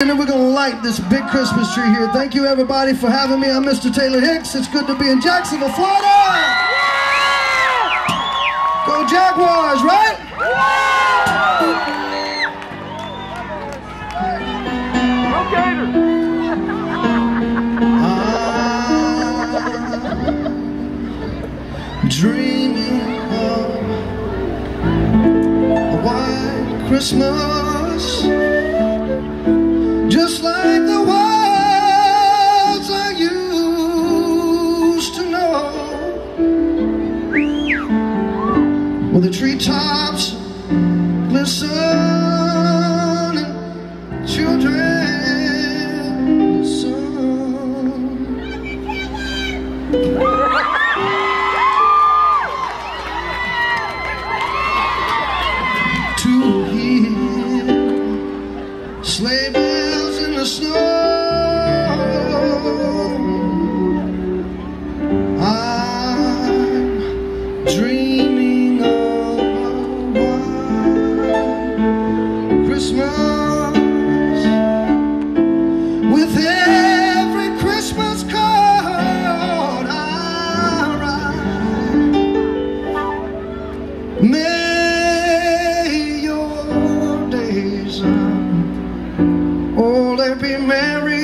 And we're going to light this big Christmas tree here. Thank you, everybody, for having me. I'm Mr. Taylor Hicks. It's good to be in Jacksonville, Florida. Go Jaguars, right? I'm dreaming of a white Christmas sleigh bells in the snow. Oh, they be merry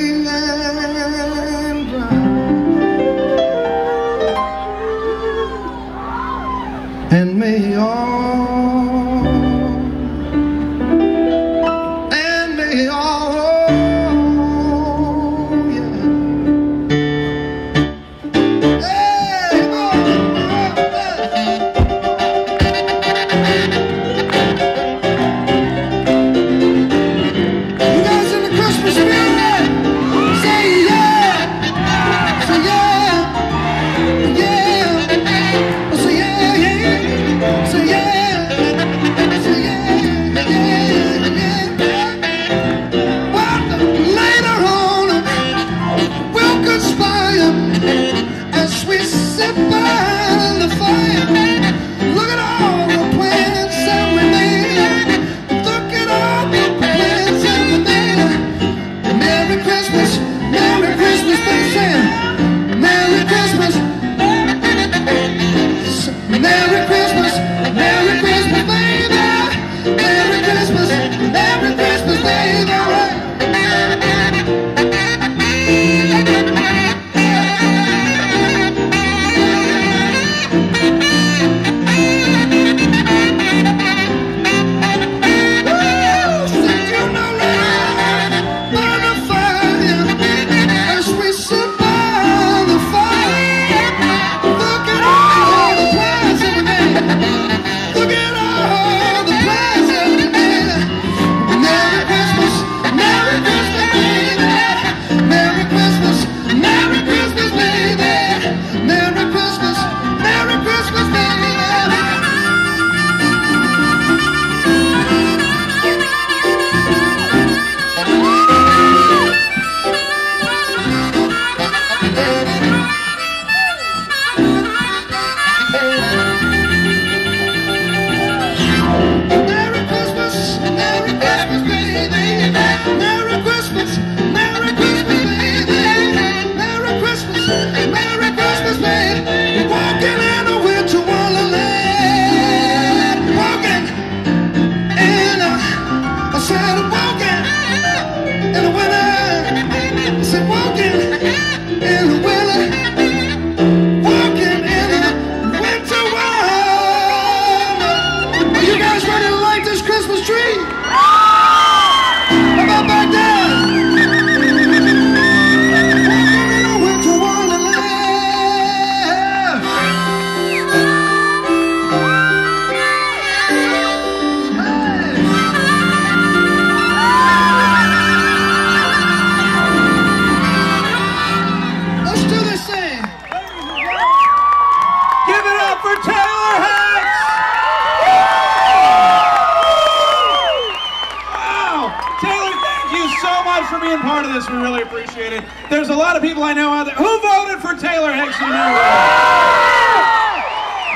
much for being part of this. We really appreciate it. There's a lot of people I know out there. Who voted for Taylor Hicks? You know?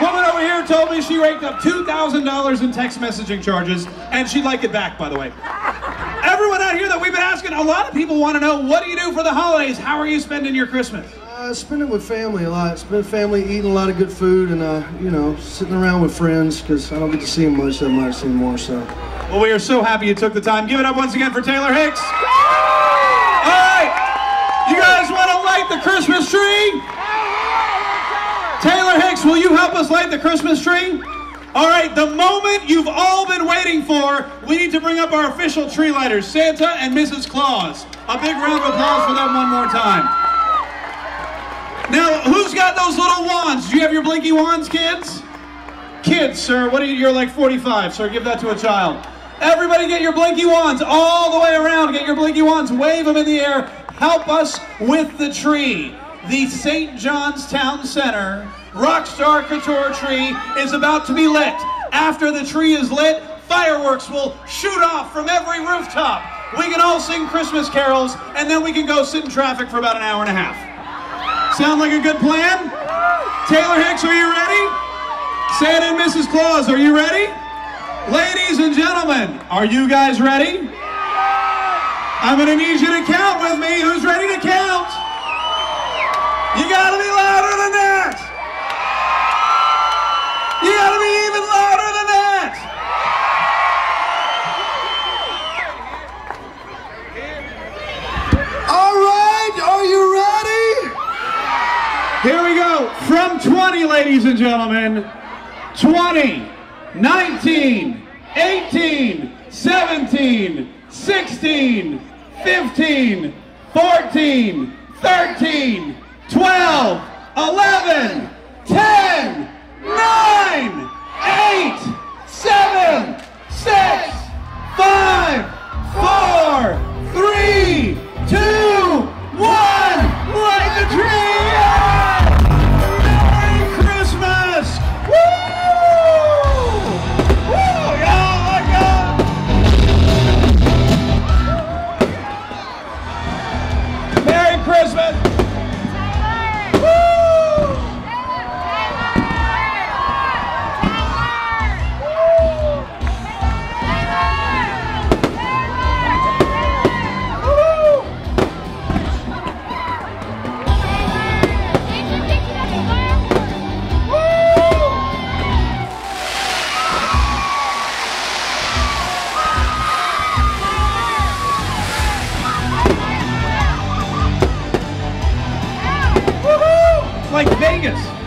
Woman over here told me she raked up $2,000 in text messaging charges, and she'd like it back, by the way. Everyone out here that we've been been asking. A lot of people want to know what do you do for the holidays? How are you spending your Christmas? Uh, spend it with family a lot. Spend family eating a lot of good food and, uh, you know, sitting around with friends because I don't get to see them much that much anymore. So, Well, we are so happy you took the time. Give it up once again for Taylor Hicks. All right, you guys want to light the Christmas tree? Taylor Hicks, will you help us light the Christmas tree? All right, the moment you've all been waiting for, we need to bring up our official tree lighters, Santa and Mrs. Claus. A big round of applause for them one more time. Now, who's got those little wands? Do you have your blinky wands, kids? Kids, sir, what are you? You're like 45, sir. Give that to a child. Everybody get your blinky wands all the way around. Get your blinky wands, wave them in the air. Help us with the tree. The St. John's Town Center Rockstar Couture tree is about to be lit. After the tree is lit, fireworks will shoot off from every rooftop. We can all sing Christmas carols, and then we can go sit in traffic for about an hour and a half. Sound like a good plan? Taylor Hicks, are you ready? Santa and Mrs. Claus, are you ready? Ladies and gentlemen, are you guys ready? I'm gonna need you to count with me. Who's ready to count? You gotta be louder than that. You gotta be even louder than that. all right, are you ready? Here we go. From 20, ladies and gentlemen. 20, 19, 18, 17, 16, 15, 14, 13, 12, 11, 10, 9, 8, 7, 6, 5, Vegas.